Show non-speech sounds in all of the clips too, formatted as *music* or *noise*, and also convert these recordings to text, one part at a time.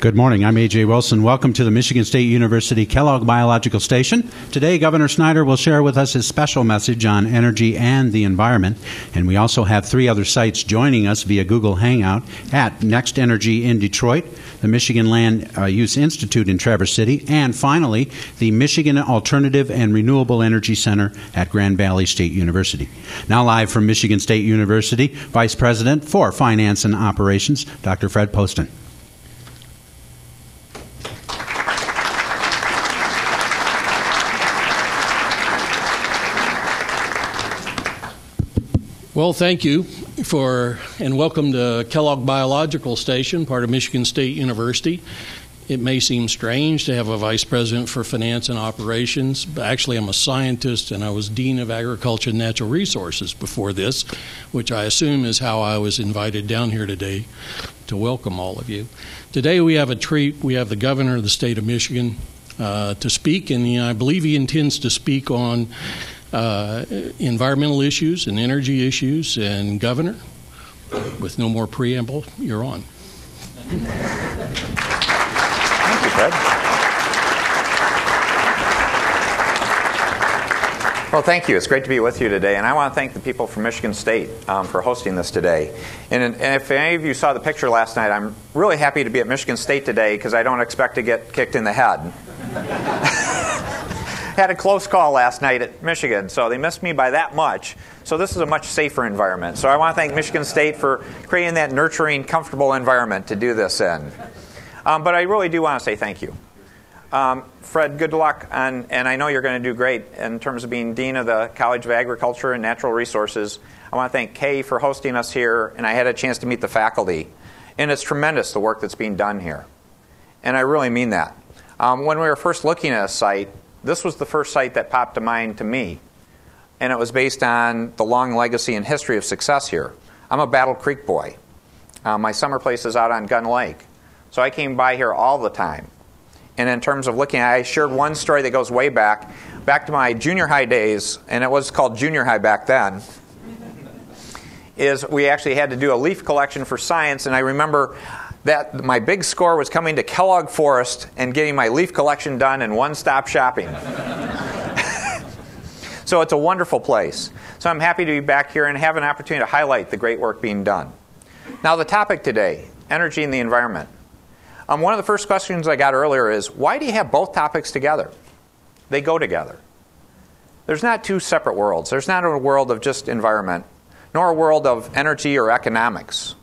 Good morning. I'm A.J. Wilson. Welcome to the Michigan State University Kellogg Biological Station. Today, Governor Snyder will share with us his special message on energy and the environment. And we also have three other sites joining us via Google Hangout at NextEnergy in Detroit, the Michigan Land uh, Use Institute in Traverse City, and finally, the Michigan Alternative and Renewable Energy Center at Grand Valley State University. Now, live from Michigan State University, Vice President for Finance and Operations, Dr. Fred Poston. Well, thank you for and welcome to Kellogg Biological Station, part of Michigan State University. It may seem strange to have a vice president for finance and operations, but actually, I'm a scientist and I was dean of agriculture and natural resources before this, which I assume is how I was invited down here today to welcome all of you. Today, we have a treat. We have the governor of the state of Michigan uh, to speak, and I believe he intends to speak on uh, environmental issues and energy issues. And, Governor, with no more preamble, you're on. Thank you, Fred. Well, thank you. It's great to be with you today. And I want to thank the people from Michigan State um, for hosting this today. And, and, if any of you saw the picture last night, I'm really happy to be at Michigan State today because I don't expect to get kicked in the head. *laughs* had a close call last night at Michigan, so they missed me by that much. So this is a much safer environment. So I want to thank Michigan State for creating that nurturing, comfortable environment to do this in. Um, but I really do want to say thank you. Um, Fred, good luck, and I know you're going to do great in terms of being Dean of the College of Agriculture and Natural Resources. I want to thank Kay for hosting us here, and I had a chance to meet the faculty. And it's tremendous the work that's being done here. And I really mean that. Um, when we were first looking at a site, this was the first site that popped to mind to me. And it was based on the long legacy and history of success here. I'm a Battle Creek boy. Uh, my summer place is out on Gun Lake. So I came by here all the time. And in terms of looking, I shared one story that goes way back, back to my junior high days, and it was called junior high back then. is we actually had to do a leaf collection for science, and I remember that my big score was coming to Kellogg Forest and getting my leaf collection done in one stop shopping. *laughs* so it's a wonderful place. So I'm happy to be back here and have an opportunity to highlight the great work being done. Now, the topic today energy and the environment. Um, one of the first questions I got earlier is why do you have both topics together? They go together. There's not two separate worlds. There's not a world of just environment, nor a world of energy or economics.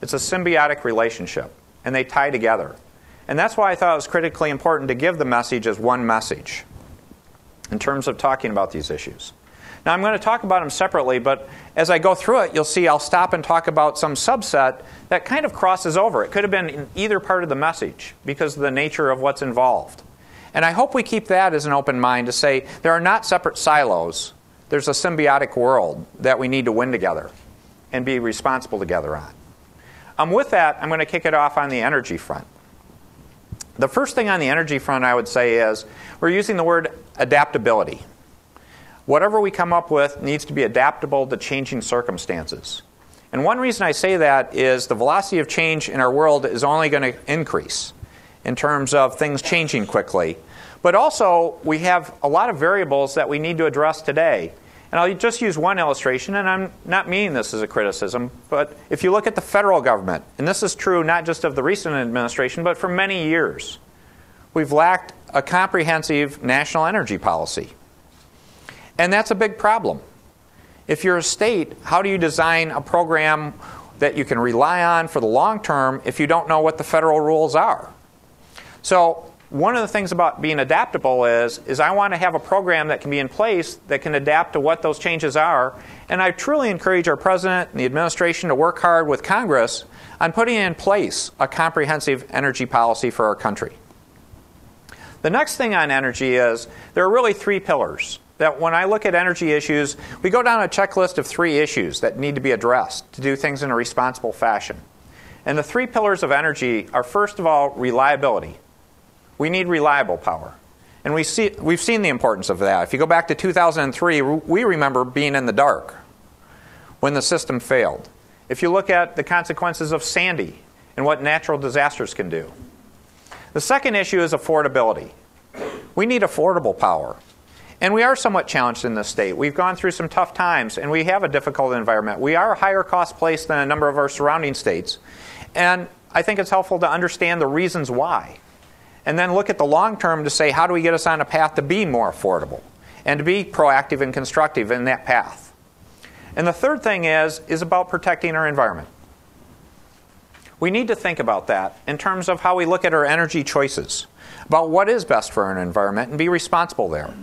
It's a symbiotic relationship, and they tie together. And that's why I thought it was critically important to give the message as one message in terms of talking about these issues. Now, I'm going to talk about them separately, but as I go through it, you'll see I'll stop and talk about some subset that kind of crosses over. It could have been in either part of the message because of the nature of what's involved. And I hope we keep that as an open mind to say there are not separate silos, there's a symbiotic world that we need to win together and be responsible together on. Um, with that, I'm going to kick it off on the energy front. The first thing on the energy front I would say is we're using the word adaptability. Whatever we come up with needs to be adaptable to changing circumstances. And one reason I say that is the velocity of change in our world is only going to increase in terms of things changing quickly. But also, we have a lot of variables that we need to address today and I'll just use one illustration, and I'm not meaning this as a criticism, but if you look at the federal government, and this is true not just of the recent administration, but for many years, we've lacked a comprehensive national energy policy. And that's a big problem. If you're a state, how do you design a program that you can rely on for the long term if you don't know what the federal rules are? So one of the things about being adaptable is, is I want to have a program that can be in place that can adapt to what those changes are. And I truly encourage our president and the administration to work hard with Congress on putting in place a comprehensive energy policy for our country. The next thing on energy is there are really three pillars. That when I look at energy issues, we go down a checklist of three issues that need to be addressed to do things in a responsible fashion. And the three pillars of energy are first of all, reliability. We need reliable power. And we see, we've seen the importance of that. If you go back to 2003, we remember being in the dark when the system failed. If you look at the consequences of Sandy and what natural disasters can do, The second issue is affordability. We need affordable power. And we are somewhat challenged in this state. We've gone through some tough times and we have a difficult environment. We are a higher cost place than a number of our surrounding states. And I think it's helpful to understand the reasons why. And then look at the long term to say, how do we get us on a path to be more affordable and to be proactive and constructive in that path? And the third thing is, is about protecting our environment. We need to think about that in terms of how we look at our energy choices, about what is best for our environment, and be responsible there.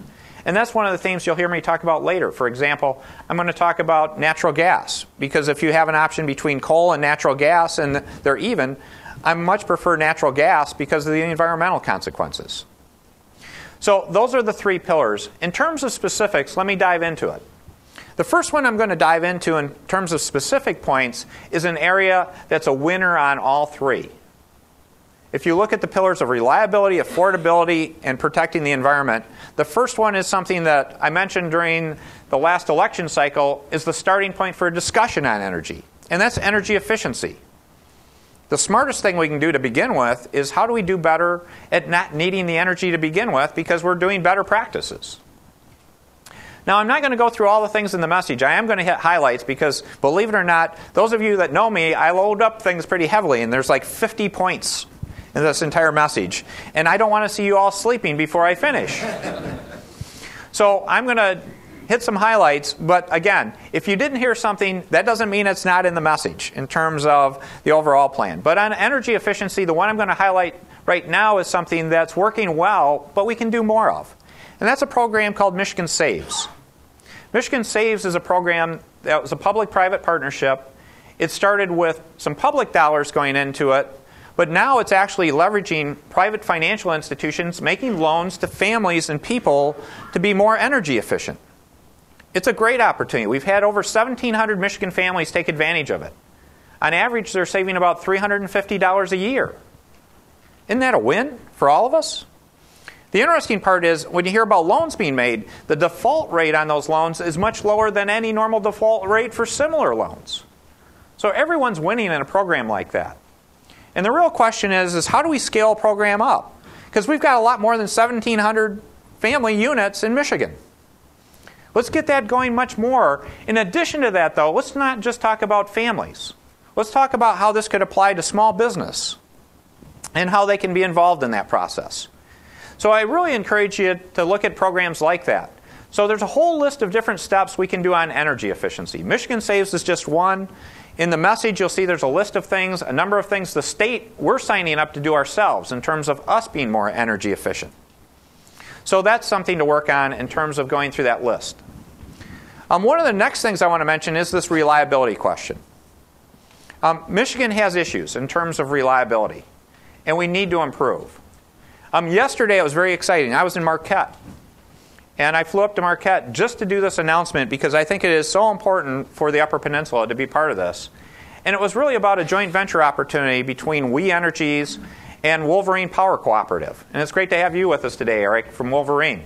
And that's one of the themes you'll hear me talk about later. For example, I'm going to talk about natural gas, because if you have an option between coal and natural gas and they're even, I much prefer natural gas because of the environmental consequences. So, those are the three pillars. In terms of specifics, let me dive into it. The first one I'm going to dive into in terms of specific points is an area that's a winner on all three. If you look at the pillars of reliability, affordability, and protecting the environment, the first one is something that I mentioned during the last election cycle is the starting point for a discussion on energy, and that's energy efficiency. The smartest thing we can do to begin with is how do we do better at not needing the energy to begin with because we're doing better practices. Now, I'm not going to go through all the things in the message. I am going to hit highlights because, believe it or not, those of you that know me, I load up things pretty heavily, and there's like 50 points in this entire message. And I don't want to see you all sleeping before I finish. *laughs* so I'm going to hit some highlights, but again, if you didn't hear something, that doesn't mean it's not in the message in terms of the overall plan. But on energy efficiency, the one I'm going to highlight right now is something that's working well, but we can do more of. And that's a program called Michigan Saves. Michigan Saves is a program that was a public private partnership. It started with some public dollars going into it, but now it's actually leveraging private financial institutions, making loans to families and people to be more energy efficient. It's a great opportunity. We've had over 1,700 Michigan families take advantage of it. On average, they're saving about $350 a year. Isn't that a win for all of us? The interesting part is when you hear about loans being made, the default rate on those loans is much lower than any normal default rate for similar loans. So everyone's winning in a program like that. And the real question is, is how do we scale a program up? Because we've got a lot more than 1,700 family units in Michigan. Let's get that going much more. In addition to that, though, let's not just talk about families. Let's talk about how this could apply to small business and how they can be involved in that process. So I really encourage you to look at programs like that. So there's a whole list of different steps we can do on energy efficiency. Michigan Saves is just one. In the message, you'll see there's a list of things, a number of things the state we're signing up to do ourselves in terms of us being more energy efficient. So that's something to work on in terms of going through that list. Um, one of the next things I want to mention is this reliability question. Um, Michigan has issues in terms of reliability, and we need to improve. Um, yesterday, it was very exciting. I was in Marquette. And I flew up to Marquette just to do this announcement because I think it is so important for the Upper Peninsula to be part of this. And it was really about a joint venture opportunity between We Energies and Wolverine Power Cooperative. And it's great to have you with us today, Eric, from Wolverine.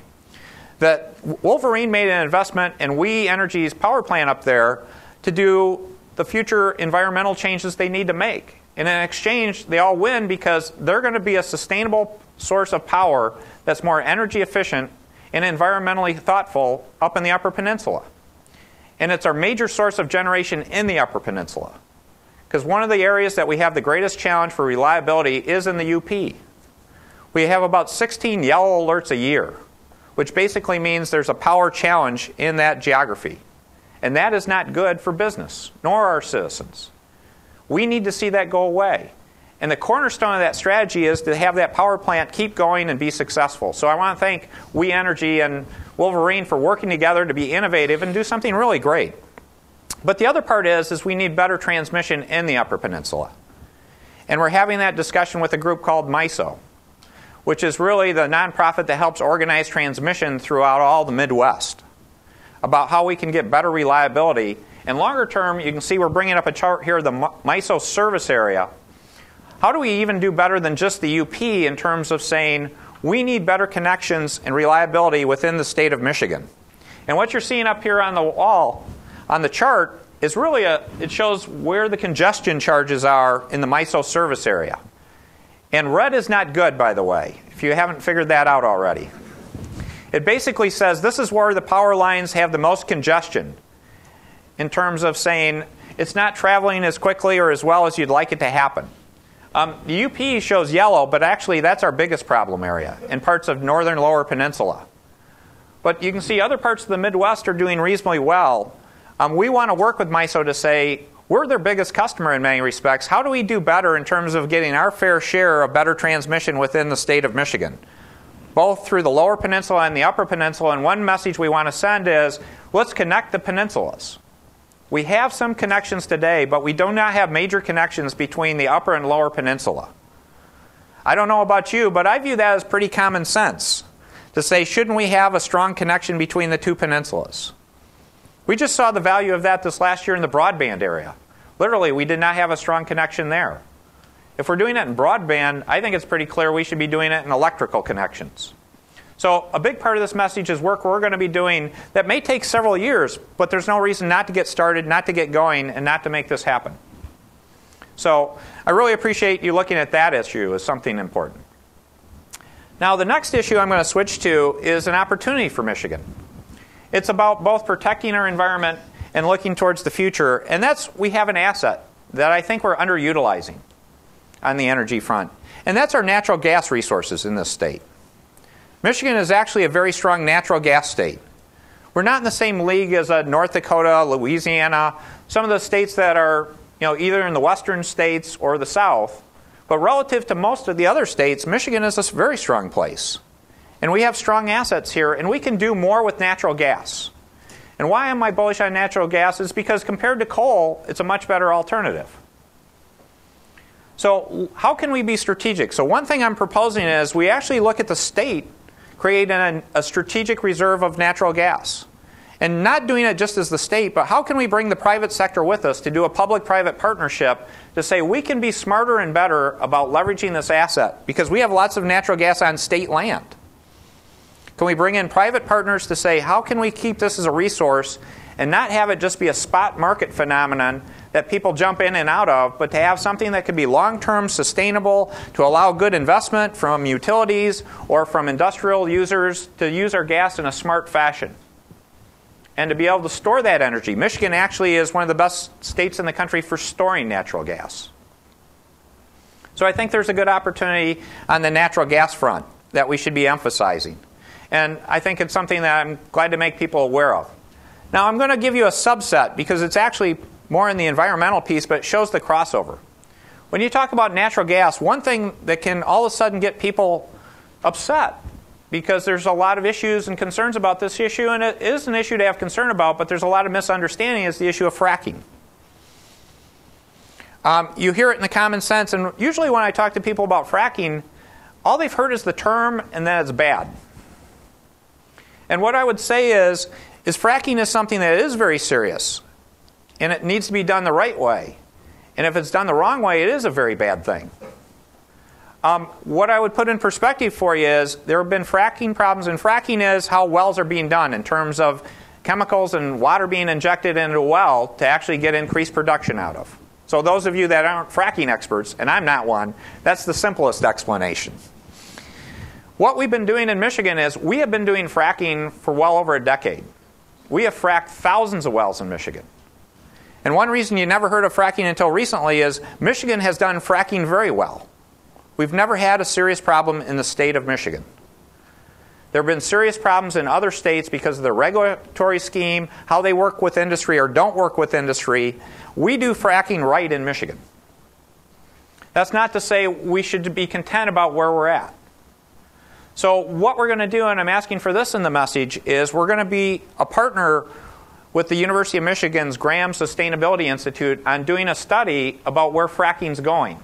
That Wolverine made an investment in We Energies power plant up there to do the future environmental changes they need to make. And in exchange, they all win because they're going to be a sustainable source of power that's more energy efficient and environmentally thoughtful up in the Upper Peninsula. And it's our major source of generation in the Upper Peninsula. Because one of the areas that we have the greatest challenge for reliability is in the UP. We have about 16 yellow alerts a year, which basically means there's a power challenge in that geography. And that is not good for business, nor our citizens. We need to see that go away. And the cornerstone of that strategy is to have that power plant keep going and be successful. So I want to thank We Energy and Wolverine for working together to be innovative and do something really great. But the other part is, is we need better transmission in the Upper Peninsula. And we're having that discussion with a group called MISO, which is really the nonprofit that helps organize transmission throughout all the Midwest, about how we can get better reliability. And longer term, you can see we're bringing up a chart here, the MISO service area how do we even do better than just the UP in terms of saying we need better connections and reliability within the state of Michigan? And what you're seeing up here on the wall, on the chart, is really a, it shows where the congestion charges are in the MISO service area. And red is not good, by the way, if you haven't figured that out already. It basically says this is where the power lines have the most congestion in terms of saying it's not traveling as quickly or as well as you'd like it to happen. Um, the UP shows yellow, but actually that's our biggest problem area in parts of northern lower peninsula. But you can see other parts of the Midwest are doing reasonably well. Um, we want to work with MISO to say we're their biggest customer in many respects. How do we do better in terms of getting our fair share of better transmission within the state of Michigan? Both through the lower peninsula and the upper peninsula. And one message we want to send is let's connect the peninsulas. We have some connections today, but we do not have major connections between the upper and lower peninsula. I don't know about you, but I view that as pretty common sense to say, shouldn't we have a strong connection between the two peninsulas? We just saw the value of that this last year in the broadband area. Literally, we did not have a strong connection there. If we're doing it in broadband, I think it's pretty clear we should be doing it in electrical connections. So, a big part of this message is work we're going to be doing that may take several years, but there's no reason not to get started, not to get going, and not to make this happen. So, I really appreciate you looking at that issue as something important. Now, the next issue I'm going to switch to is an opportunity for Michigan. It's about both protecting our environment and looking towards the future. And that's, we have an asset that I think we're underutilizing on the energy front. And that's our natural gas resources in this state. Michigan is actually a very strong natural gas state. We're not in the same league as uh, North Dakota, Louisiana, some of the states that are you know, either in the western states or the south. But relative to most of the other states, Michigan is a very strong place. And we have strong assets here, and we can do more with natural gas. And why am I bullish on natural gas? Is because compared to coal, it's a much better alternative. So, how can we be strategic? So, one thing I'm proposing is we actually look at the state creating a strategic reserve of natural gas. And not doing it just as the state, but how can we bring the private sector with us to do a public private partnership to say we can be smarter and better about leveraging this asset because we have lots of natural gas on state land. Can we bring in private partners to say, how can we keep this as a resource and not have it just be a spot market phenomenon that people jump in and out of, but to have something that can be long term sustainable, to allow good investment from utilities or from industrial users to use our gas in a smart fashion? And to be able to store that energy. Michigan actually is one of the best states in the country for storing natural gas. So I think there's a good opportunity on the natural gas front that we should be emphasizing. And I think it's something that I'm glad to make people aware of. Now, I'm going to give you a subset because it's actually more in the environmental piece, but it shows the crossover. When you talk about natural gas, one thing that can all of a sudden get people upset because there's a lot of issues and concerns about this issue, and it is an issue to have concern about, but there's a lot of misunderstanding, is the issue of fracking. Um, you hear it in the common sense, and usually when I talk to people about fracking, all they've heard is the term and that it's bad. And what I would say is, is fracking is something that is very serious, and it needs to be done the right way. And if it's done the wrong way, it is a very bad thing. Um, what I would put in perspective for you is there have been fracking problems, and fracking is how wells are being done in terms of chemicals and water being injected into a well to actually get increased production out of. So, those of you that aren't fracking experts, and I'm not one, that's the simplest explanation. What we've been doing in Michigan is we have been doing fracking for well over a decade. We have fracked thousands of wells in Michigan. And one reason you never heard of fracking until recently is Michigan has done fracking very well. We've never had a serious problem in the state of Michigan. There have been serious problems in other states because of the regulatory scheme, how they work with industry or don't work with industry. We do fracking right in Michigan. That's not to say we should be content about where we're at. So, what we're going to do, and I'm asking for this in the message, is we're going to be a partner with the University of Michigan's Graham Sustainability Institute on doing a study about where fracking's going.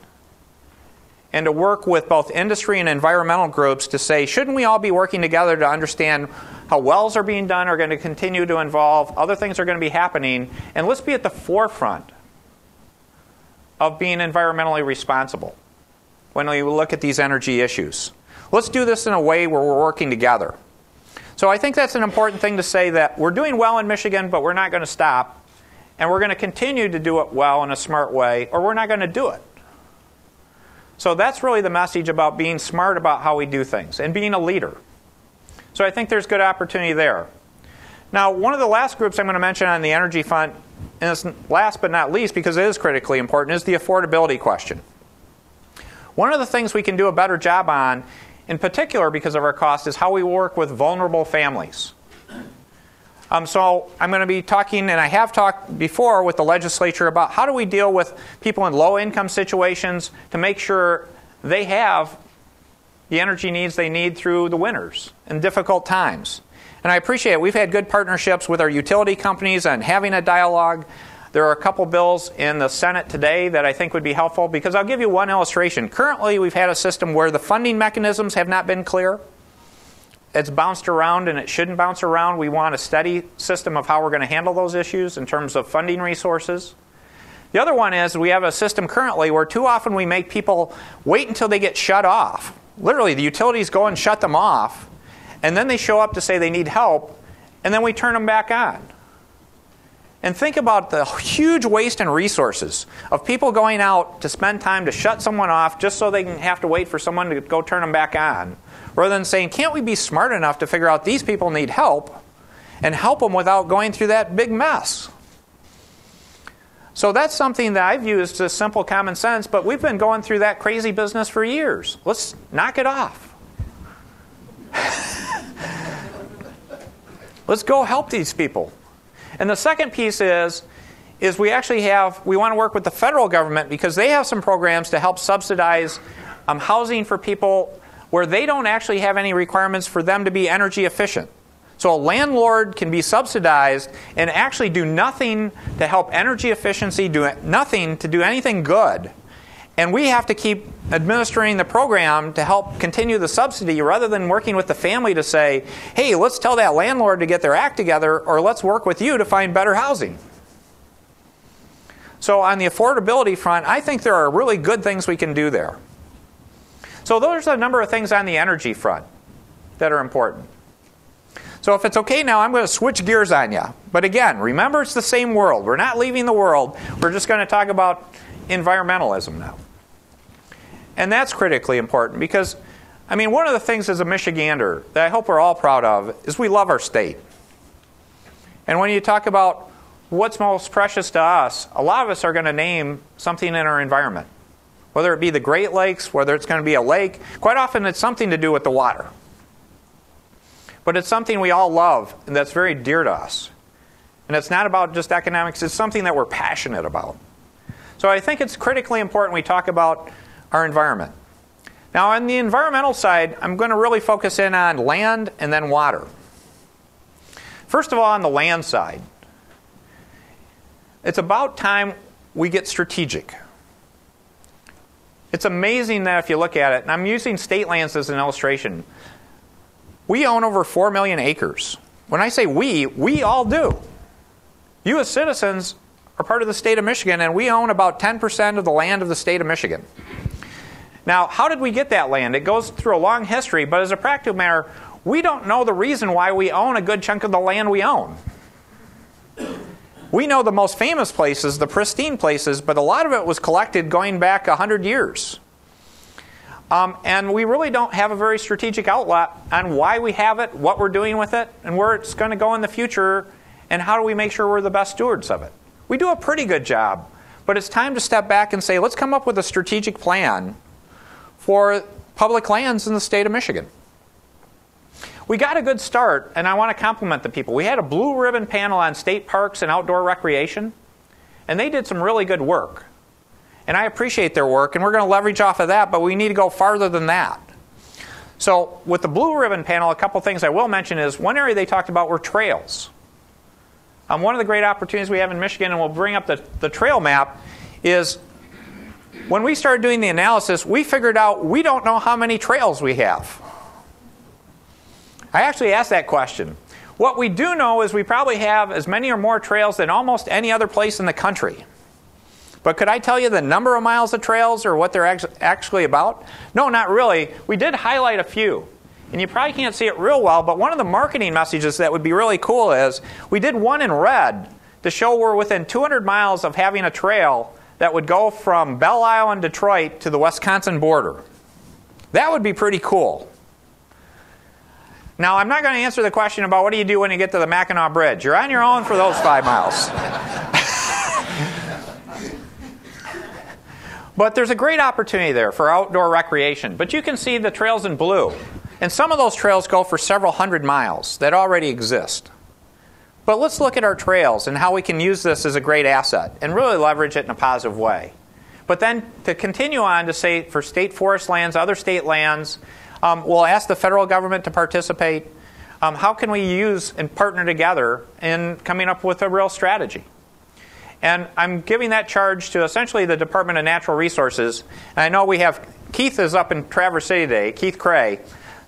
And to work with both industry and environmental groups to say, shouldn't we all be working together to understand how wells are being done, are going to continue to evolve, other things are going to be happening, and let's be at the forefront of being environmentally responsible when we look at these energy issues. Let's do this in a way where we're working together. So I think that's an important thing to say that we're doing well in Michigan, but we're not going to stop. And we're going to continue to do it well in a smart way, or we're not going to do it. So that's really the message about being smart about how we do things and being a leader. So I think there's good opportunity there. Now, one of the last groups I'm going to mention on the energy front, and it's last but not least because it is critically important, is the affordability question. One of the things we can do a better job on, in particular because of our cost, is how we work with vulnerable families. Um, so I'm going to be talking, and I have talked before with the legislature about how do we deal with people in low income situations to make sure they have the energy needs they need through the winters and difficult times. And I appreciate it. We've had good partnerships with our utility companies and having a dialogue. There are a couple bills in the Senate today that I think would be helpful because I'll give you one illustration. Currently, we've had a system where the funding mechanisms have not been clear. It's bounced around and it shouldn't bounce around. We want a steady system of how we're going to handle those issues in terms of funding resources. The other one is we have a system currently where too often we make people wait until they get shut off. Literally, the utilities go and shut them off, and then they show up to say they need help, and then we turn them back on. And think about the huge waste in resources of people going out to spend time to shut someone off just so they can have to wait for someone to go turn them back on. Rather than saying, can't we be smart enough to figure out these people need help and help them without going through that big mess? So that's something that I view as just simple common sense, but we've been going through that crazy business for years. Let's knock it off. *laughs* Let's go help these people. And the second piece is is we actually have we want to work with the federal government because they have some programs to help subsidize um, housing for people where they don't actually have any requirements for them to be energy efficient. So a landlord can be subsidized and actually do nothing to help energy efficiency, do nothing to do anything good. And we have to keep administering the program to help continue the subsidy rather than working with the family to say, hey, let's tell that landlord to get their act together or let's work with you to find better housing. So, on the affordability front, I think there are really good things we can do there. So, those are a number of things on the energy front that are important. So, if it's okay now, I'm going to switch gears on you. But again, remember it's the same world. We're not leaving the world. We're just going to talk about environmentalism now. And that's critically important because, I mean, one of the things as a Michigander that I hope we're all proud of is we love our state. And when you talk about what's most precious to us, a lot of us are going to name something in our environment. Whether it be the Great Lakes, whether it's going to be a lake, quite often it's something to do with the water. But it's something we all love and that's very dear to us. And it's not about just economics, it's something that we're passionate about. So I think it's critically important we talk about our environment. Now, on the environmental side, I'm going to really focus in on land and then water. First of all, on the land side, it's about time we get strategic. It's amazing that if you look at it, and I'm using state lands as an illustration, we own over 4 million acres. When I say we, we all do. You as citizens are part of the state of Michigan, and we own about 10% of the land of the state of Michigan. Now, how did we get that land? It goes through a long history, but as a practical matter, we don't know the reason why we own a good chunk of the land we own. We know the most famous places, the pristine places, but a lot of it was collected going back 100 years. Um, and we really don't have a very strategic outlet on why we have it, what we're doing with it, and where it's going to go in the future, and how do we make sure we're the best stewards of it. We do a pretty good job, but it's time to step back and say, let's come up with a strategic plan for public lands in the state of Michigan. We got a good start, and I want to compliment the people. We had a blue ribbon panel on state parks and outdoor recreation, and they did some really good work. And I appreciate their work, and we're going to leverage off of that, but we need to go farther than that. So, with the blue ribbon panel, a couple things I will mention is one area they talked about were trails. Um, one of the great opportunities we have in Michigan, and we'll bring up the, the trail map, is when we started doing the analysis, we figured out we don't know how many trails we have. I actually asked that question. What we do know is we probably have as many or more trails than almost any other place in the country. But could I tell you the number of miles of trails or what they're actually about? No, not really. We did highlight a few. And you probably can't see it real well, but one of the marketing messages that would be really cool is we did one in red to show we're within 200 miles of having a trail that would go from Belle Isle and Detroit to the Wisconsin border. That would be pretty cool. Now, I'm not going to answer the question about what do you do when you get to the Mackinac Bridge. You're on your own for those five miles. *laughs* but there's a great opportunity there for outdoor recreation. But you can see the trails in blue. And some of those trails go for several hundred miles that already exist. But let's look at our trails and how we can use this as a great asset and really leverage it in a positive way. But then to continue on to say for state forest lands, other state lands, um, we'll ask the federal government to participate. Um, how can we use and partner together in coming up with a real strategy? And I'm giving that charge to essentially the Department of Natural Resources. And I know we have Keith is up in Traverse City today, Keith Creagh.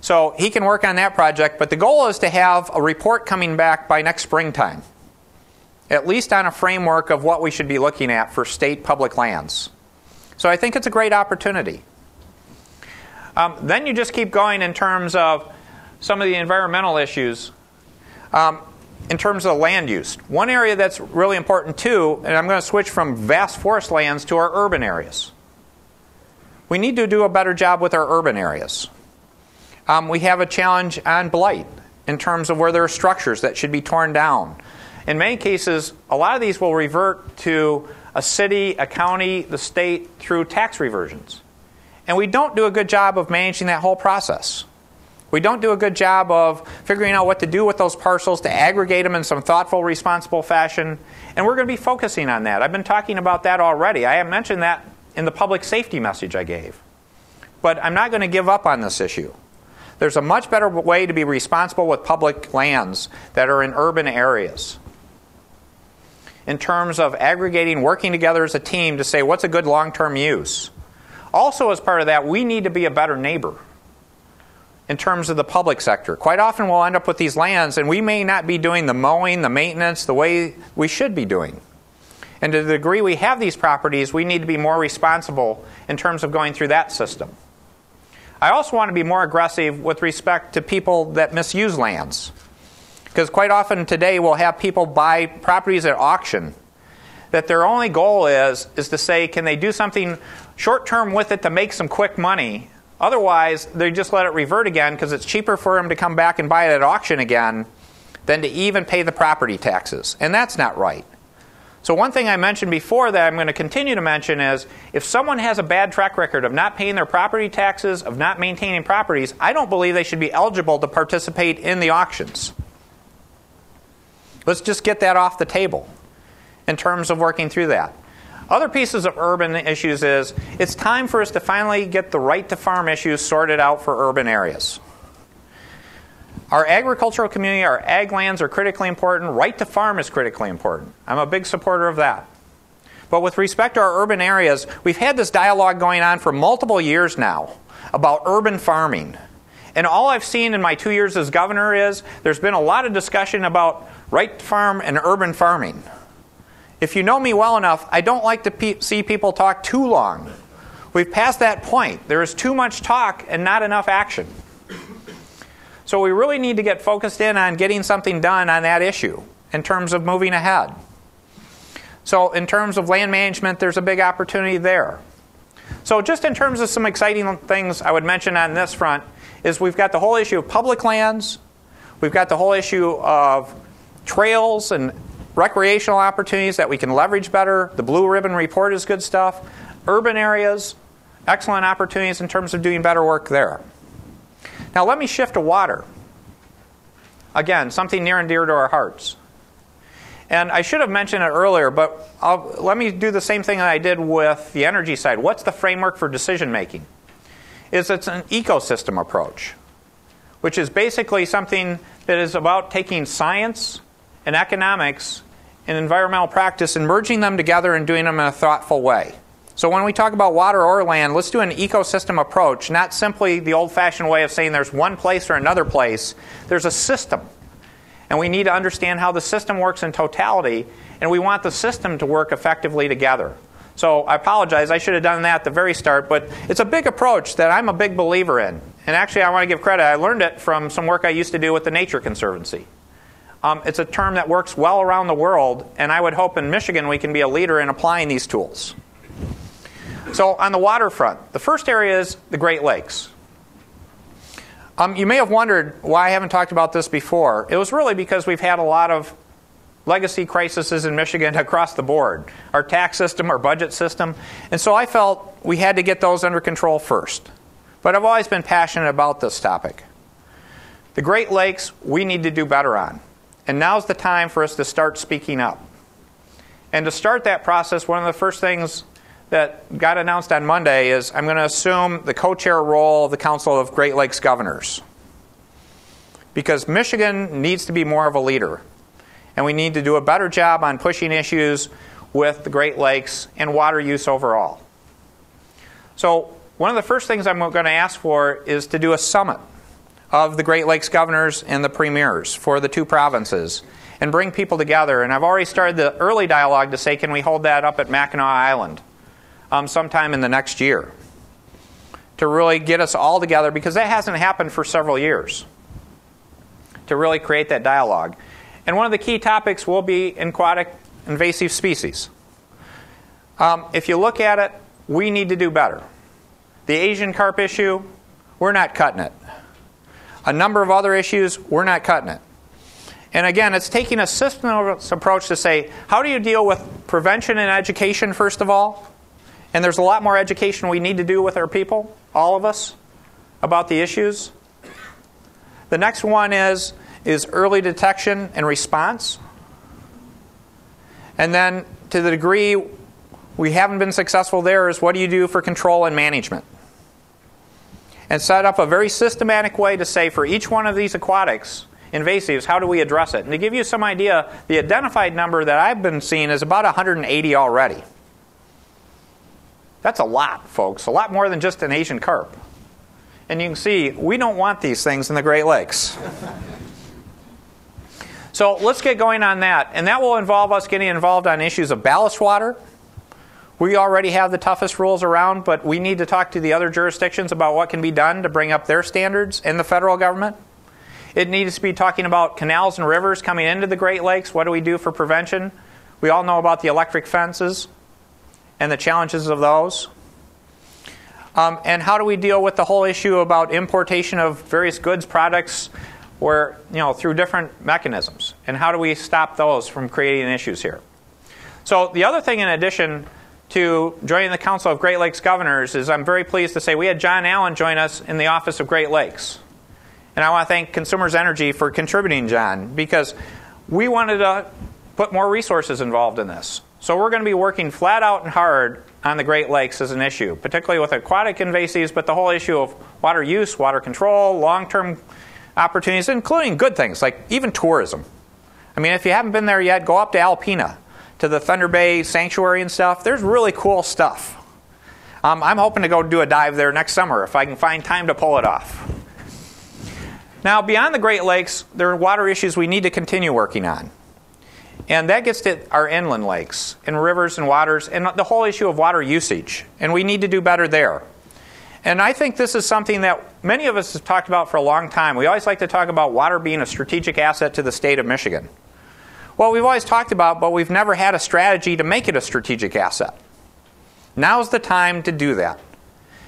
So he can work on that project. But the goal is to have a report coming back by next springtime, at least on a framework of what we should be looking at for state public lands. So I think it's a great opportunity. Um, then you just keep going in terms of some of the environmental issues. Um, in terms of land use, one area that's really important too, and I'm going to switch from vast forest lands to our urban areas. We need to do a better job with our urban areas. Um, we have a challenge on blight in terms of where there are structures that should be torn down. In many cases, a lot of these will revert to a city, a county, the state through tax reversions. And we don't do a good job of managing that whole process. We don't do a good job of figuring out what to do with those parcels to aggregate them in some thoughtful, responsible fashion. And we're going to be focusing on that. I've been talking about that already. I have mentioned that in the public safety message I gave. But I'm not going to give up on this issue. There's a much better way to be responsible with public lands that are in urban areas in terms of aggregating, working together as a team to say what's a good long term use. Also, as part of that, we need to be a better neighbor in terms of the public sector. Quite often, we'll end up with these lands, and we may not be doing the mowing, the maintenance, the way we should be doing. And to the degree we have these properties, we need to be more responsible in terms of going through that system. I also want to be more aggressive with respect to people that misuse lands. Because quite often today we'll have people buy properties at auction that their only goal is is to say can they do something short term with it to make some quick money? Otherwise they just let it revert again because it's cheaper for them to come back and buy it at auction again than to even pay the property taxes. And that's not right so one thing i mentioned before that i'm going to continue to mention is if someone has a bad track record of not paying their property taxes of not maintaining properties i don't believe they should be eligible to participate in the auctions Let's just get that off the table in terms of working through that. Other pieces of urban issues is it's time for us to finally get the right to farm issues sorted out for urban areas. Our agricultural community, our ag lands are critically important. Right to farm is critically important. I'm a big supporter of that. But with respect to our urban areas, we've had this dialogue going on for multiple years now about urban farming. And all I've seen in my two years as governor is there's been a lot of discussion about right to farm and urban farming. If you know me well enough, I don't like to pe- see people talk too long. We've passed that point. There is too much talk and not enough action. So we really need to get focused in on getting something done on that issue in terms of moving ahead. So, in terms of land management, there's a big opportunity there. So, just in terms of some exciting things I would mention on this front, is we've got the whole issue of public lands, we've got the whole issue of trails and recreational opportunities that we can leverage better. The Blue Ribbon Report is good stuff. Urban areas, excellent opportunities in terms of doing better work there. Now, let me shift to water. Again, something near and dear to our hearts. And I should have mentioned it earlier, but I'll, let me do the same thing that I did with the energy side. What's the framework for decision making? Is it's an ecosystem approach, which is basically something that is about taking science, and economics and environmental practice and merging them together and doing them in a thoughtful way. So when we talk about water or land, let's do an ecosystem approach, not simply the old fashioned way of saying there's one place or another place. There's a system. And we need to understand how the system works in totality, and we want the system to work effectively together. So I apologize, I should have done that at the very start, but it's a big approach that I'm a big believer in. And actually, I want to give credit. I learned it from some work I used to do with the Nature Conservancy. Um, it's a term that works well around the world, and I would hope in Michigan we can be a leader in applying these tools. So, on the waterfront, the first area is the Great Lakes. Um, you may have wondered why I haven't talked about this before. It was really because we've had a lot of legacy crises in Michigan *laughs* across the board our tax system, our budget system. And so I felt we had to get those under control first. But I've always been passionate about this topic. The Great Lakes, we need to do better on. And now's the time for us to start speaking up. And to start that process, one of the first things that got announced on Monday is I'm going to assume the co chair role of the Council of Great Lakes Governors. Because Michigan needs to be more of a leader. And we need to do a better job on pushing issues with the Great Lakes and water use overall. So, one of the first things I'm going to ask for is to do a summit of the Great Lakes governors and the premiers for the two provinces and bring people together. And I've already started the early dialogue to say, can we hold that up at Mackinac Island um, sometime in the next year? To really get us all together, because that hasn't happened for several years, to really create that dialogue. And one of the key topics will be aquatic invasive species. Um, if you look at it, we need to do better. The Asian carp issue, we're not cutting it. A number of other issues, we're not cutting it. And again, it's taking a systems approach to say, how do you deal with prevention and education, first of all? And there's a lot more education we need to do with our people, all of us, about the issues. The next one is, is early detection and response. And then, to the degree we haven't been successful there, is what do you do for control and management? and set up a very systematic way to say for each one of these aquatics invasives, how do we address it? And to give you some idea, the identified number that I've been seeing is about 180 already. That's a lot, folks, a lot more than just an Asian carp. And you can see, we don't want these things in the Great Lakes. so let's get going on that. And that will involve us getting involved on issues of ballast water, we already have the toughest rules around, but we need to talk to the other jurisdictions about what can be done to bring up their standards in the federal government. It needs to be talking about canals and rivers coming into the Great Lakes. What do we do for prevention? We all know about the electric fences and the challenges of those. Um, and how do we deal with the whole issue about importation of various goods, products, where you know through different mechanisms? And how do we stop those from creating issues here? So the other thing, in addition to joining the Council of Great Lakes Governors is I'm very pleased to say we had Jon Allan join us in the Office of Great Lakes. And I want to thank Consumers Energy for contributing, John, because we wanted to put more resources involved in this. So we're going to be working flat out and hard on the Great Lakes as an issue, particularly with aquatic invasives, but the whole issue of water use, water control, long term opportunities, including good things like even tourism. I mean, if you haven't been there yet, go up to Alpena to the Thunder Bay Sanctuary and stuff. There's really cool stuff. Um, I'm hoping to go do a dive there next summer if I can find time to pull it off. Now, beyond the Great Lakes, there are water issues we need to continue working on. And that gets to our inland lakes and rivers and waters and the whole issue of water usage. And we need to do better there. And I think this is something that many of us have talked about for a long time. We always like to talk about water being a strategic asset to the state of Michigan. Well, we've always talked about, but we've never had a strategy to make it a strategic asset. Now's the time to do that.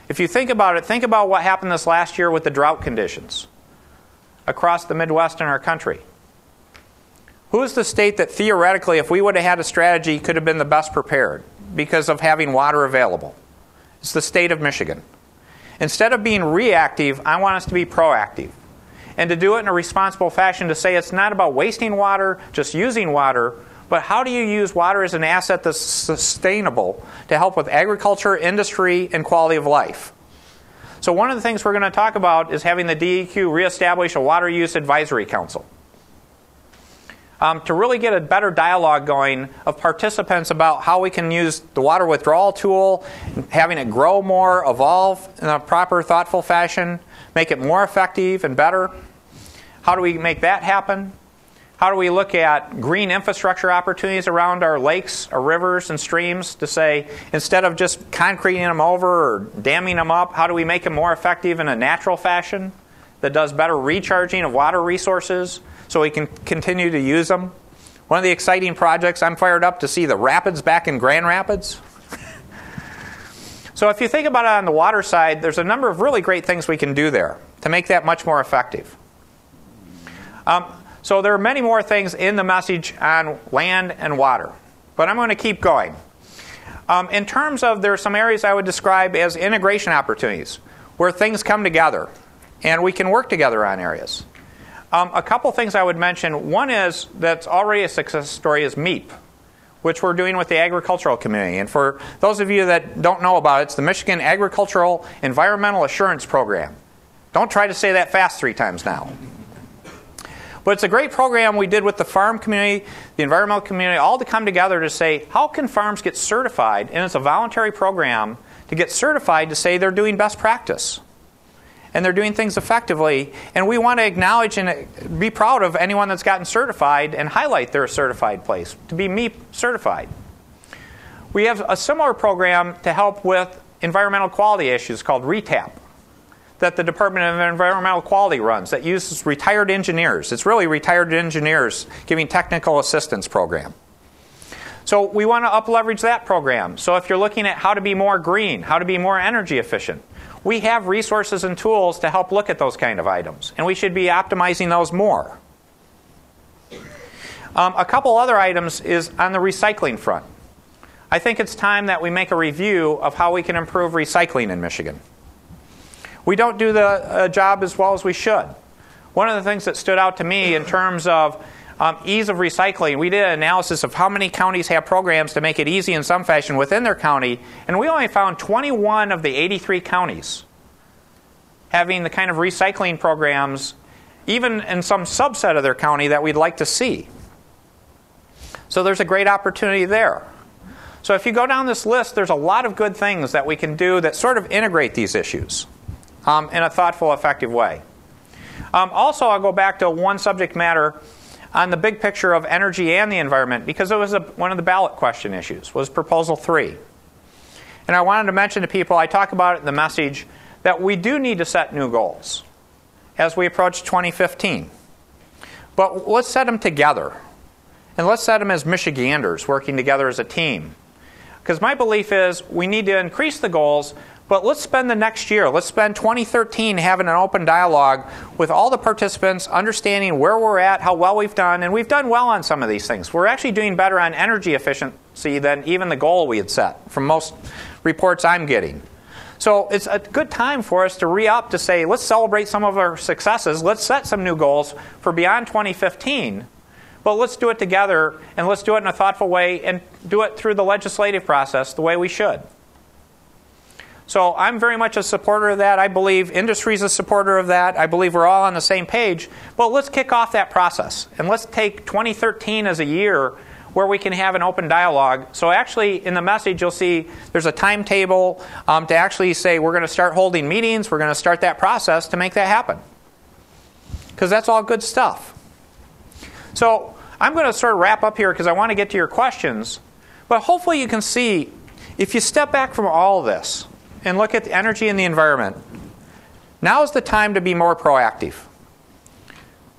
If you think about it, think about what happened this last year with the drought conditions across the Midwest in our country. Who is the state that theoretically, if we would have had a strategy, could have been the best prepared because of having water available? It's the state of Michigan. Instead of being reactive, I want us to be proactive and to do it in a responsible fashion to say it's not about wasting water, just using water, but how do you use water as an asset that's sustainable to help with agriculture, industry, and quality of life? So, one of the things we're going to talk about is having the DEQ reestablish a water use advisory council. Um, to really get a better dialogue going of participants about how we can use the water withdrawal tool, having it grow more, evolve in a proper, thoughtful fashion, make it more effective and better. How do we make that happen? How do we look at green infrastructure opportunities around our lakes, our rivers, and streams to say, instead of just concreting them over or damming them up, how do we make them more effective in a natural fashion that does better recharging of water resources so we can continue to use them? One of the exciting projects, I'm fired up to see the rapids back in Grand Rapids. So if you think about it on the water side, there's a number of really great things we can do there to make that much more effective. Um, so there are many more things in the message on land and water, but I'm going to keep going. Um, in terms of, there are some areas I would describe as integration opportunities, where things come together and we can work together on areas. Um, a couple things I would mention. One is that's already a success story is MEEP, which we're doing with the agricultural community. And for those of you that don't know about it, it's the Michigan Agricultural Environmental Assurance Program. Don't try to say that fast three times now. But it's a great program we did with the farm community, the environmental community, all to come together to say, how can farms get certified? And it's a voluntary program to get certified to say they're doing best practice. And they're doing things effectively. And we want to acknowledge and be proud of anyone that's gotten certified and highlight their certified place to be MEEP certified. We have a similar program to help with environmental quality issues called RETAP that the Department of Environmental Quality runs that uses retired engineers. It's really retired engineers giving technical assistance program. So we want to up leverage that program. So if you're looking at how to be more green, how to be more energy efficient, we have resources and tools to help look at those kind of items, and we should be optimizing those more. Um, a couple other items is on the recycling front. I think it's time that we make a review of how we can improve recycling in Michigan. We don't do the uh, job as well as we should. One of the things that stood out to me in terms of um, ease of recycling, we did an analysis of how many counties have programs to make it easy in some fashion within their county, and we only found 21 of the 83 counties having the kind of recycling programs, even in some subset of their county, that we'd like to see. So there's a great opportunity there. So if you go down this list, there's a lot of good things that we can do that sort of integrate these issues um, in a thoughtful, effective way. Um, also, I'll go back to one subject matter on the big picture of energy and the environment because it was a, one of the ballot question issues was proposal 3 and i wanted to mention to people i talk about it in the message that we do need to set new goals as we approach 2015 but let's set them together. And let's set them as michiganders working together as a team. Because my belief is we need to increase the goals but let's spend the next year, let's spend 2013 having an open dialogue with all the participants, understanding where we're at, how well we've done, and we've done well on some of these things. We're actually doing better on energy efficiency than even the goal we had set from most reports I'm getting. So it's a good time for us to re up to say, let's celebrate some of our successes, let's set some new goals for beyond 2015. But let's do it together and let's do it in a thoughtful way and do it through the legislative process the way we should. So I'm very much a supporter of that. I believe industry is a supporter of that. I believe we're all on the same page. But let's kick off that process. And let's take 2013 as a year where we can have an open dialogue. So, actually, in the message, you'll see there's a timetable um, to actually say we're going to start holding meetings, we're going to start that process to make that happen. Because that's all good stuff. So, I'm going to sort of wrap up here because I want to get to your questions. But hopefully, you can see if you step back from all this, and look at the energy and the environment. Now is the time to be more proactive.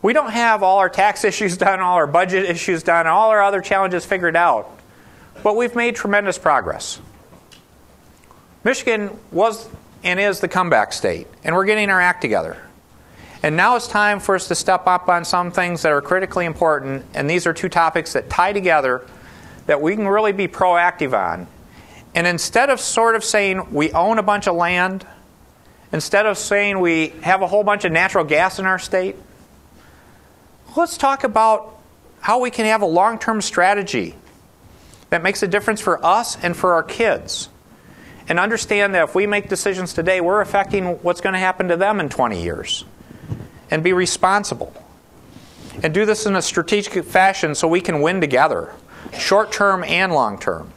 We don't have all our tax *laughs* issues done, all our budget issues done, all our other challenges figured out, but we've made tremendous progress. Michigan was and is the comeback state, and we're getting our act together. And now it's time for us to step up on some things that are critically important, and these are two topics that tie together that we can really be proactive on and instead of sort of saying we own a bunch of land, instead of saying we have a whole bunch of natural gas in our state, let's talk about how we can have a long term strategy that makes a difference for us and for our kids. And understand that if we make decisions today, we're affecting what's going to happen to them in 20 years. And be responsible. And do this in a strategic fashion so we can win together, short term and long term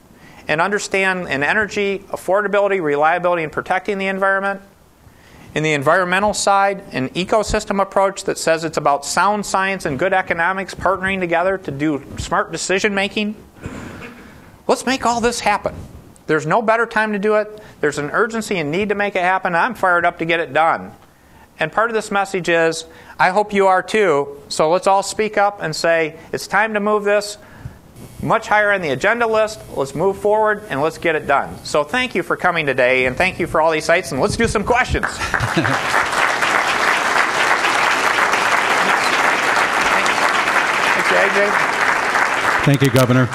and understand in energy, affordability, reliability, and protecting the environment. In the environmental side, an ecosystem approach that says it's about sound science and good economics partnering together to do smart decision making. Let's make all this happen. There's no better time to do it. There's an urgency and need to make it happen. I'm fired up to get it done. And part of this message is I hope you are too. So let's all speak up and say, it's time to move this much higher on the agenda list. Let's move forward and let's get it done. So thank you for coming today and thank you for all these sites and let's do some questions. *laughs* Thanks, AJ. Thank you, Governor.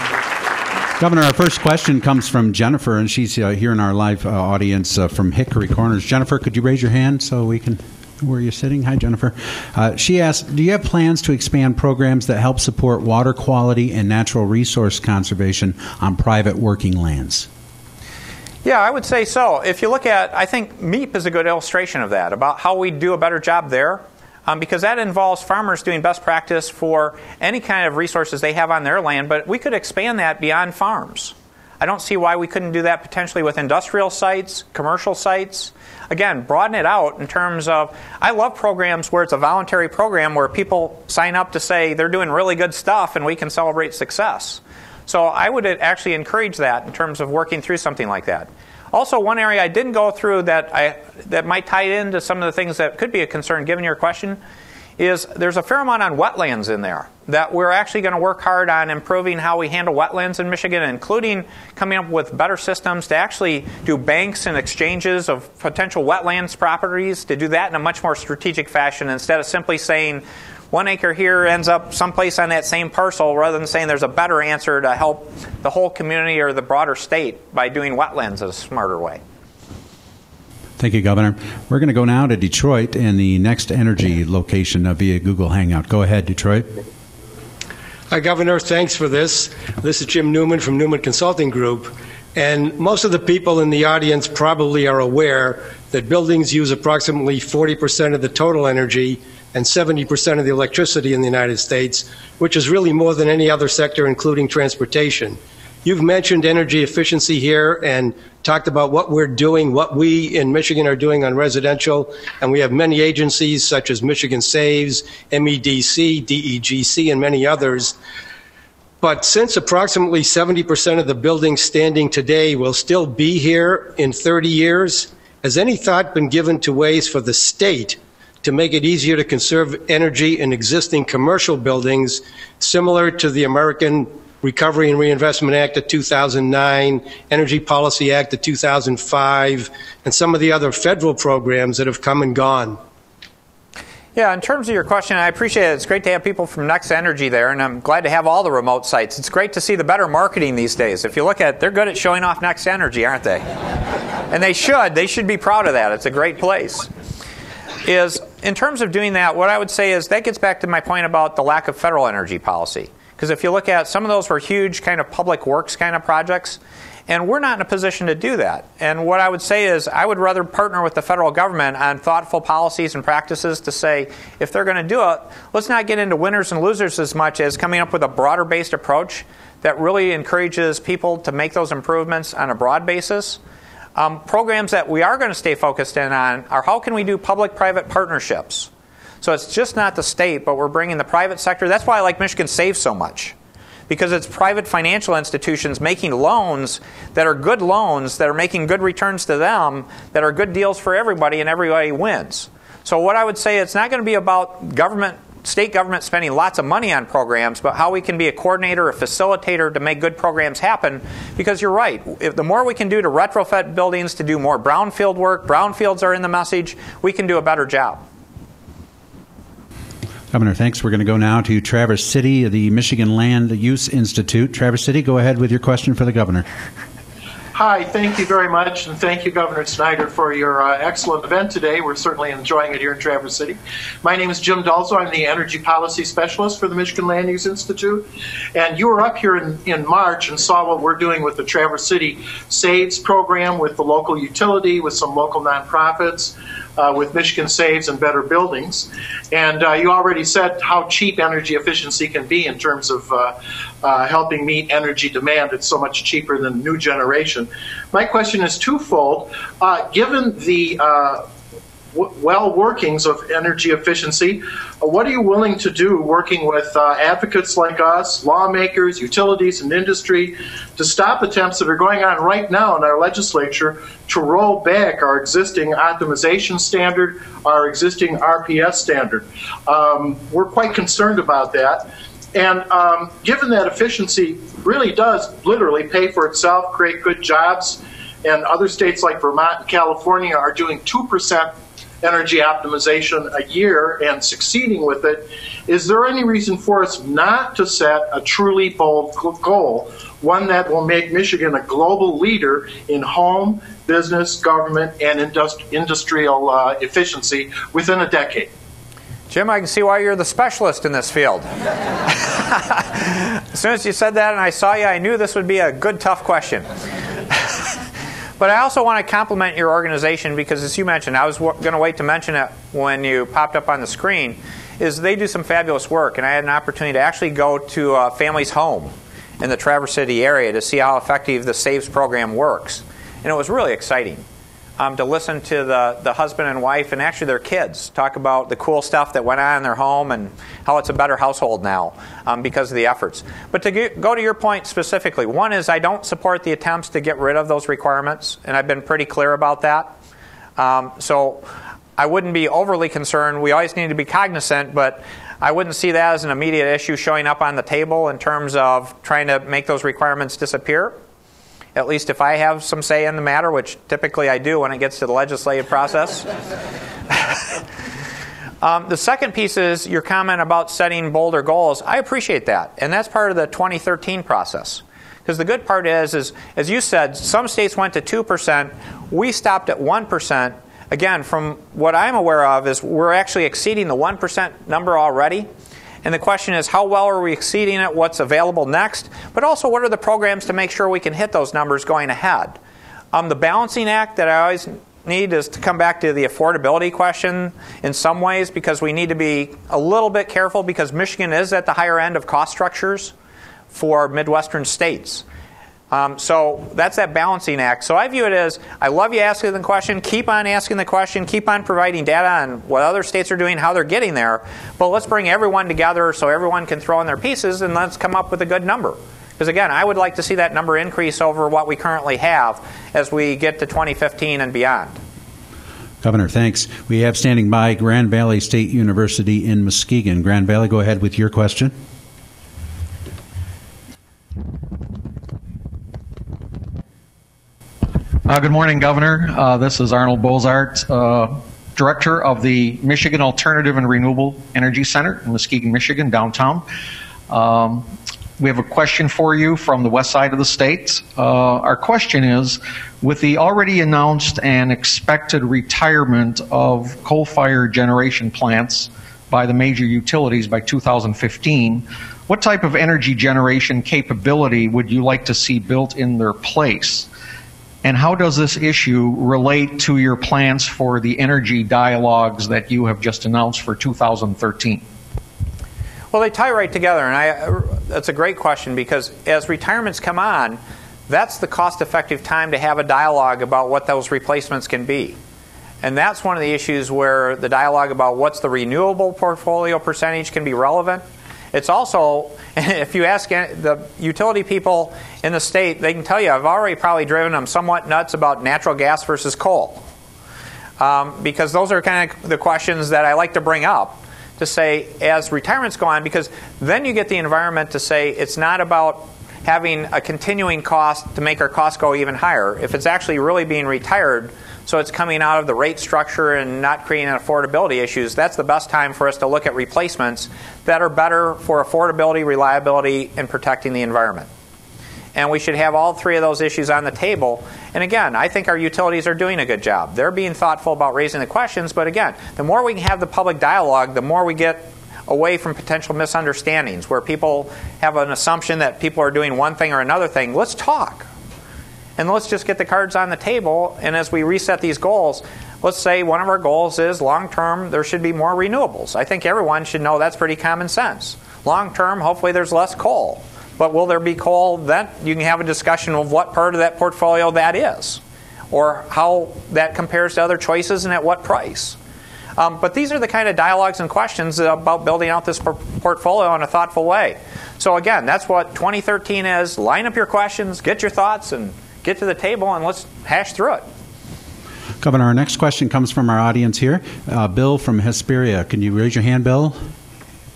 Governor, our first question comes from Jennifer, and she's uh, here in our live uh, audience uh, from Hickory Corners. Jennifer, could you raise your hand so we can where are you're sitting? Hi, Jennifer. Uh, she asked, "Do you have plans to expand programs that help support water quality and natural resource conservation on private working lands?" Yeah, I would say so. If you look at, I think MEEP is a good illustration of that, about how we do a better job there um, because that involves farmers doing best practice for any kind of resources they have on their land, but we could expand that beyond farms. I don't see why we couldn't do that potentially with industrial sites, commercial sites. Again, broaden it out in terms of I love programs where it's a voluntary program where people sign up to say they're doing really good stuff and we can celebrate success. So I would actually encourage that in terms of working through something like that. Also, one area I didn't go through that, I, that might tie into some of the things that could be a concern given your question is there's a fair amount on wetlands in there that we're actually going to work hard on improving how we handle wetlands in Michigan, including coming up with better systems to actually do banks and exchanges of potential wetlands properties, to do that in a much more strategic fashion instead of simply saying one acre here ends up someplace on that same parcel rather than saying there's a better answer to help the whole community or the broader state by doing wetlands in a smarter way. Thank you, Governor. We're going to go now to Detroit and the NextEnergy location uh, via Google Hangout. Go ahead, Detroit. Hi, Governor. Thanks for this. This is Jim Newman from Newman Consulting Group. And most of the people in the audience probably are aware that buildings use approximately 40% of the total energy and 70% of the electricity in the United States, which is really more than any other sector, including transportation. You've mentioned energy efficiency here and talked about what we're doing, what we in Michigan are doing on residential, and we have many agencies such as Michigan Saves, MEDC, DEGC, and many others. But since approximately 70% of the buildings standing today will still be here in 30 years, has any thought been given to ways for the state to make it easier to conserve energy in existing commercial buildings, similar to the American Recovery and Reinvestment Act of 2009, Energy Policy Act of 2005, and some of the other federal programs that have come and gone. Yeah, in terms of your question, I appreciate it. It's great to have people from NextEnergy there, and I'm glad to have all the remote sites. It's great to see the better marketing these days. If you look at, they're good at showing off NextEnergy, aren't they? and they should. They should be proud of that. It's a great place is in terms of doing that, what I would say is that gets back to my point about the lack of federal energy policy. Because if you look at some of those were huge kind of public works kind of projects, and we're not in a position to do that. And what I would say is I would rather partner with the federal government on thoughtful policies and practices to say if they're going to do it, let's not get into winners and losers as much as coming up with a broader based approach that really encourages people to make those improvements on a broad basis. Um, programs that we are going to stay focused in on are how can we do public private partnerships? So it's just not the state, but we're bringing the private sector. That's why I like Michigan Save so much. Because it's private financial institutions making loans that are good loans, that are making good returns to them, that are good deals for everybody, and everybody wins. So, what I would say, it's not going to be about government state government spending lots of money on programs, but how we can be a coordinator, a facilitator to make good programs happen. Because you're right, if the more we can do to retrofit buildings, to do more brownfield work, brownfields are in the message, we can do a better job. Governor, thanks. We're going to go now to Traverse City, the Michigan Land Use Institute. Traverse City, go ahead with your question for the governor. Hi, thank you very much, and thank you, Governor Snyder, for your uh, excellent event today. We're certainly enjoying it here in Traverse City. My name is Jim Dulzo. I'm the Energy Policy Specialist for the Michigan Land Use Institute. And you were up here in, in March and saw what we're doing with the Traverse City SAVES program with the local utility, with some local nonprofits uh, with Michigan Saves and Better Buildings. And uh, you already said how cheap energy efficiency can be in terms of uh, uh helping meet energy demand. It's so much cheaper than new generation. My question is twofold. Uh, given the uh, well workings of energy efficiency. What are you willing to do working with uh, advocates like us, lawmakers, utilities, and industry to stop attempts that are going on right now in our legislature to roll back our existing optimization standard, our existing RPS standard? Um, we're quite concerned about that. And um, given that efficiency really does literally pay for itself, create good jobs, and other states like Vermont and California are doing 2% energy optimization a year and succeeding with it, is there any reason for us not to set a truly bold goal, one that will make Michigan a global leader in home, business, government, and industri- industrial uh, efficiency within a decade? Jim, I can see why you're the specialist in this field. *laughs* as soon as you said that and I saw you, I knew this would be a good, tough question. *laughs* but I also want to compliment your organization because, as you mentioned, I was w- going to wait to mention it when you popped up on the screen. Is they do some fabulous work, and I had an opportunity to actually go to a family's home in the Traverse City area to see how effective the SAVES program works, and it was really exciting um, to listen to the, the husband and wife and actually their kids talk about the cool stuff that went on in their home and how it's a better household now um, because of the efforts. But to get, go to your point specifically, one is I don't support the attempts to get rid of those requirements, and I've been pretty clear about that. Um, so I wouldn't be overly concerned. We always need to be cognizant, but I wouldn't see that as an immediate issue showing up on the table in terms of trying to make those requirements disappear at least if I have some say in the matter, which typically I do when it gets to the legislative process. *laughs* um, the second piece is your comment about setting bolder goals. I appreciate that, and that's part of the 2013 process. Because the good part is, is, as you said, some states went to 2%. We stopped at 1%. Again, from what I'm aware of, is we're actually exceeding the 1% number already. And the question is, how well are we exceeding it? What's available next? But also, what are the programs to make sure we can hit those numbers going ahead? Um, the balancing act that I always need is to come back to the affordability question in some ways because we need to be a little bit careful because Michigan is at the higher end of cost structures for Midwestern states. Um, so that's that balancing act. So I view it as I love you asking the question, keep on asking the question, keep on providing data on what other states are doing, how they're getting there, but let's bring everyone together so everyone can throw in their pieces and let's come up with a good number. Because again, I would like to see that number increase over what we currently have as we get to 2015 and beyond. Governor, thanks. We have standing by Grand Valley State University in Muskegon. Grand Valley, go ahead with your question. Uh, good morning, Governor. Uh, this is Arnold Boezaart, uh, Director of the Michigan Alternative and Renewable Energy Center in Muskegon, Michigan, downtown. Um, we have a question for you from the west side of the state. Uh, our question is With the already announced and expected retirement of coal fired generation plants by the major utilities by 2015, what type of energy generation capability would you like to see built in their place? And how does this issue relate to your plans for the energy dialogues that you have just announced for 2013? Well, they tie right together, and I, that's a great question because as retirements come on, that's the cost effective time to have a dialogue about what those replacements can be. And that's one of the issues where the dialogue about what's the renewable portfolio percentage can be relevant. It's also *laughs* if you ask the utility people in the state, they can tell you I've already probably driven them somewhat nuts about natural gas versus coal. Um, because those are kind of the questions that I like to bring up to say as retirements go on, because then you get the environment to say it's not about having a continuing cost to make our costs go even higher. If it's actually really being retired, so it's coming out of the rate structure and not creating affordability issues, that's the best time for us to look at replacements that are better for affordability, reliability, and protecting the environment. And we should have all three of those issues on the table. And again, I think our utilities are doing a good job. They're being thoughtful about raising the questions, but again, the more we can have the public dialogue, the more we get away from potential misunderstandings where people have an assumption that people are doing one thing or another thing. Let's talk. And let's just get the cards on the table. And as we reset these goals, let's say one of our goals is long term, there should be more renewables. I think everyone should know that's pretty common sense. Long term, hopefully there's less coal. But will there be coal? Then you can have a discussion of what part of that portfolio that is, or how that compares to other choices and at what price. Um, but these are the kind of dialogues and questions about building out this portfolio in a thoughtful way. So, again, that's what 2013 is. Line up your questions, get your thoughts, and get to the table and let's hash through it. Governor, our next question comes from our audience here. Uh, Bill from Hesperia. Can you raise your hand, Bill?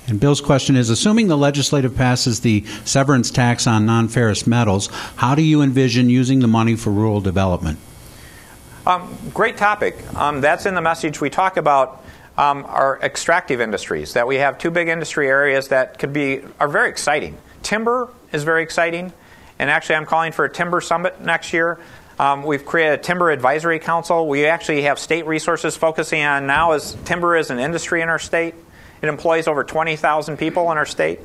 And Bill's question is Assuming the legislative passes the severance tax on non ferrous metals, how do you envision using the money for rural development? Um, great topic. Um, that's in the message we talk about um, our extractive industries. That we have two big industry areas that could be are very exciting. Timber is very exciting, and actually, I'm calling for a timber summit next year. Um, we've created a timber advisory council. We actually have state resources focusing on now as timber is an industry in our state. It employs over 20,000 people in our state.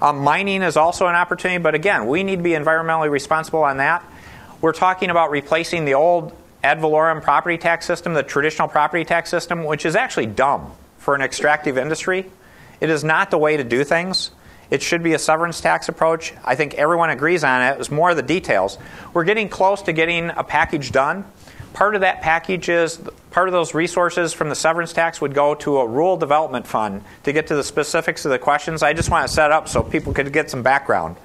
Um, mining is also an opportunity, but again, we need to be environmentally responsible on that. We're talking about replacing the old ad valorem property tax system, the traditional property tax system, which is actually dumb for an extractive industry. It is not the way to do things. It should be a severance tax approach. I think everyone agrees on it. It's more of the details. We're getting close to getting a package done. Part of that package is part of those resources from the severance tax would go to a rural development fund to get to the specifics of the questions. I just want to set up so people could get some background.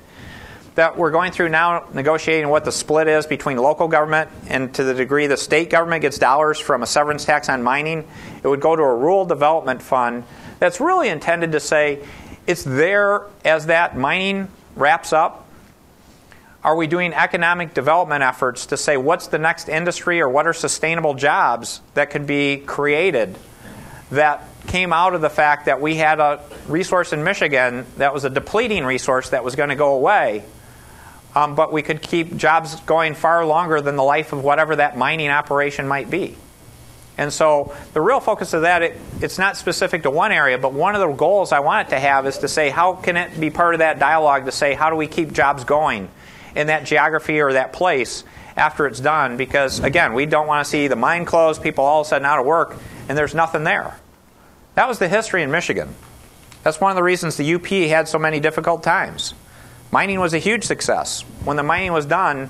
That we're going through now negotiating what the split is between local government and to the degree the state government gets dollars from a severance tax on mining, it would go to a rural development fund that's really intended to say it's there as that mining wraps up are we doing economic development efforts to say what's the next industry or what are sustainable jobs that could be created that came out of the fact that we had a resource in Michigan that was a depleting resource that was going to go away, um, but we could keep jobs going far longer than the life of whatever that mining operation might be. And so the real focus of that, it, it's not specific to one area, but one of the goals I want it to have is to say how can it be part of that dialogue to say how do we keep jobs going in that geography or that place after it's done because, again, we don't want to see the mine closed, people all of a sudden out of work, and there's nothing there. That was the history in Michigan. That's one of the reasons the UP had so many difficult times. Mining was a huge success. When the mining was done,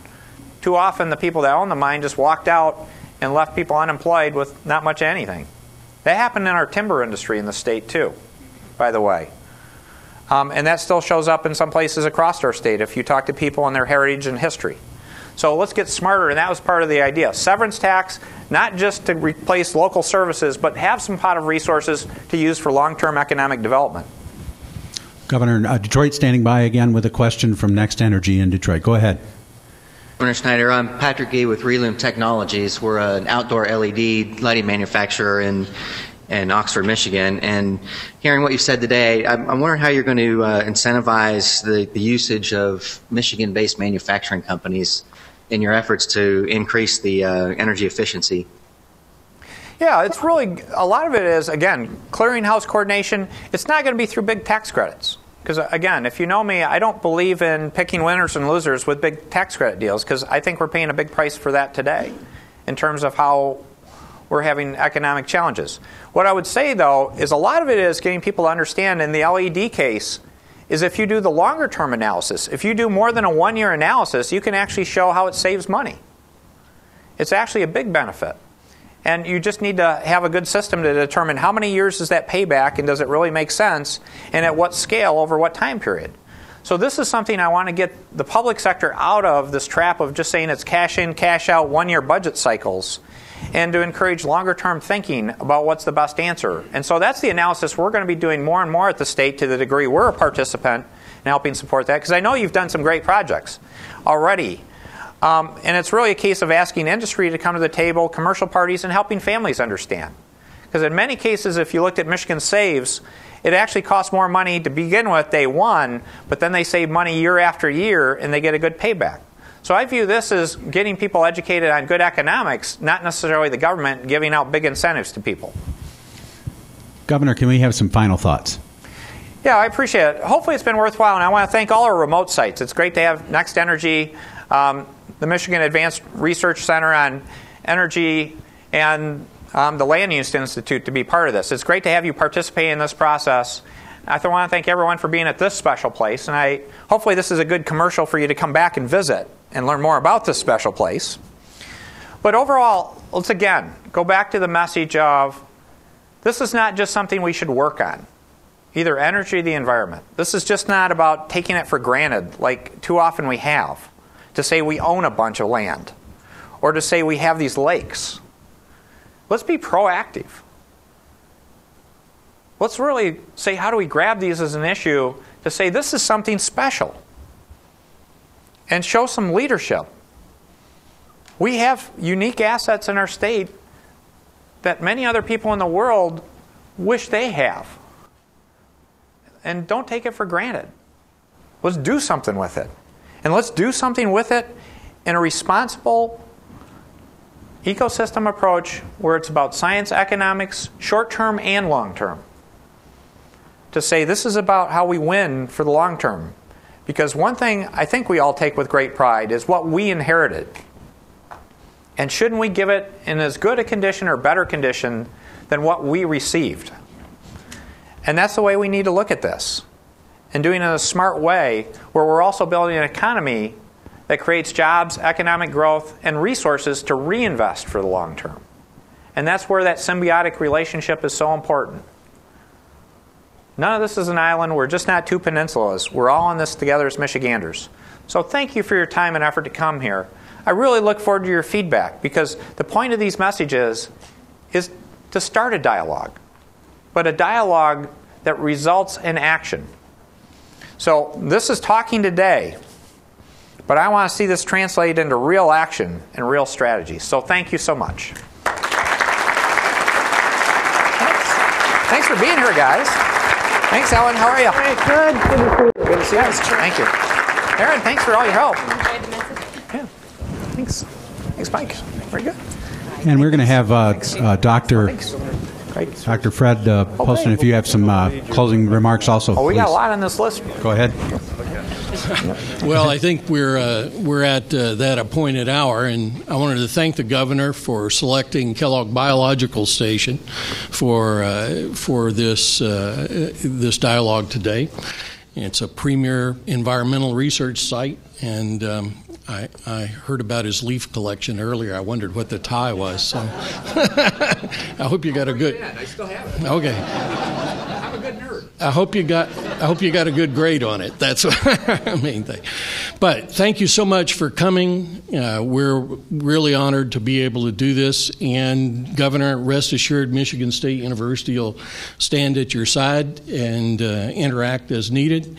too often the people that owned the mine just walked out and left people unemployed with not much anything. That happened in our timber industry in the state, too, by the way. Um, and that still shows up in some places across our state if you talk to people on their heritage and history. So let's get smarter, and that was part of the idea. Severance tax, not just to replace local services, but have some pot of resources to use for long term economic development. Governor, uh, Detroit standing by again with a question from NextEnergy in Detroit. Go ahead. Governor Snyder, I'm Patrick Gay with Relume Technologies. We're an outdoor LED lighting manufacturer in in Oxford, Michigan. And hearing what you said today, I'm, I'm wondering how you're going to uh, incentivize the, the usage of Michigan-based manufacturing companies in your efforts to increase the uh, energy efficiency. Yeah, it's really a lot of it is again clearinghouse coordination. It's not going to be through big tax credits. Because uh, again, if you know me, I don't believe in picking winners and losers with big tax credit deals because I think we're paying a big price for that today in terms of how we're having economic challenges. What I would say, though, is a lot of it is getting people to understand in the LED case is if you do the longer term analysis, if you do more than a one year analysis, you can actually show how it saves money. It's actually a big benefit. And you just need to have a good system to determine how many years is that payback and does it really make sense and at what scale over what time period. So, this is something I want to get the public sector out of this trap of just saying it's cash in, cash out, one year budget cycles and to encourage longer term thinking about what's the best answer. And so that's the analysis we're going to be doing more and more at the state to the degree we're a participant in helping support that, because I know you've done some great projects already. Um, and it's really a case of asking industry to come to the table, commercial parties, and helping families understand. Because in many cases, if you looked at Michigan Saves, it actually costs more money to begin with day one, but then they save money year after year and they get a good payback. So I view this as getting people educated on good economics, not necessarily the government giving out big incentives to people. Governor, can we have some final thoughts? Yeah, I appreciate it. Hopefully, it's been worthwhile, and I want to thank all our remote sites. It's great to have NextEnergy, um, the Michigan Advanced Research Center on Energy, and um, the Land Use Institute to be part of this. It's great to have you participate in this process. I want to thank everyone for being at this special place, and I hopefully this is a good commercial for you to come back and visit and learn more about this special place. But overall, let's again go back to the message of this is not just something we should work on, either energy or the environment. This is just not about taking it for granted, like too often we have, to say we own a bunch of land or to say we have these lakes. Let's be proactive. let's really say how do we grab these as an issue to say this is something special and show some leadership. We have unique assets in our state that many other people in the world wish they have. And don't take it for granted. Let's do something with it. And let's do something with it in a responsible ecosystem approach where it's about science, economics, short term and long term. To say this is about how we win for the long term. Because one thing I think we all take with great pride is what we inherited. And shouldn't we give it in as good a condition or better condition than what we received? And that's the way we need to look at this. And doing it in a smart way where we're also building an economy that creates jobs, economic growth, and resources to reinvest for the long term. And that's where that symbiotic relationship is so important. None of this is an island. We're just not two peninsulas. We're all in this together as Michiganders. So thank you for your time and effort to come here. I really look forward to your feedback because the point of these messages is to start a dialogue, but a dialogue that results in action. So this is talking today, but I want to see this translate into real action and real strategy. So thank you so much. Thanks, Thanks for being here, guys. Thanks, Ellen. How are you? Hey, good. Good to see you. Thank you. Aaron, thanks for all your help. Yeah. Thanks. Thanks, Mike. Very good. And we're going to have uh, uh, Dr. Thanks. Great. Dr. Fred uh, Poston, if you have some uh, closing remarks also. Oh, we got a lot on this list. Go ahead. *laughs* Well, I think we're uh, we're at uh, that appointed hour, and I wanted to thank the governor for selecting Kellogg Biological Station for uh, for this uh, this dialogue today. It's a premier environmental research site, and um, I, I heard about his leaf collection earlier. I wondered what the tie was. So *laughs* I hope you got a good. I still have it. Okay. I'm a good nerd. I hope you got I hope you got a good grade on it. That's the main thing. But thank you so much for coming. Uh, we're really honored to be able to do this. And Governor, rest assured, Michigan State University will stand at your side and uh, interact as needed.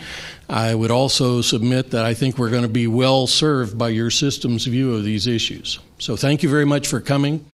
I would also submit that I think we're going to be well served by your system's view of these issues. So thank you very much for coming.